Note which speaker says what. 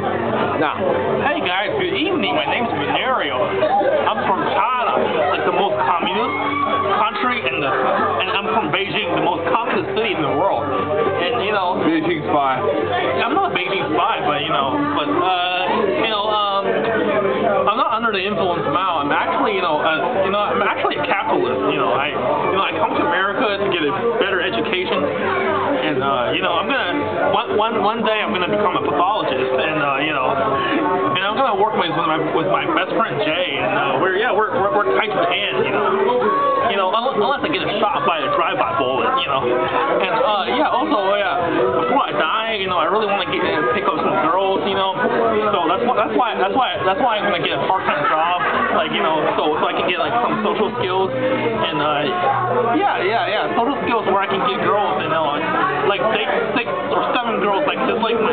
Speaker 1: Now,
Speaker 2: Hey guys, good evening. My name's Venereal. I'm from China, like the most communist country in the, and I'm from Beijing, the most communist city in the world. And you know,
Speaker 1: Beijing spy.
Speaker 2: I'm not a Beijing spy, but you know, but uh, you know, um, I'm not under the influence of Mao. I'm actually, you know, uh, you know, I'm actually a capitalist. You know, I, you know, I come to America to get a better education, and uh, you know, I'm gonna one one one day I'm gonna become a pathologist, and uh, you know, and I'm gonna work with my with my best friend Jay, and uh, we're yeah, we're we're, we're tight to the hand, you know. You know, unless, unless I get a shot by a drive-by bullet, you know. And uh, yeah, also yeah, before I die, you know, I really want to get and pick up some girls, you know. So that's why that's why that's why that's why I'm gonna get a part-time job, like you know, so so I can get like some social skills and uh, yeah, yeah, yeah, social skills where I can get girls, you know, girls, like just like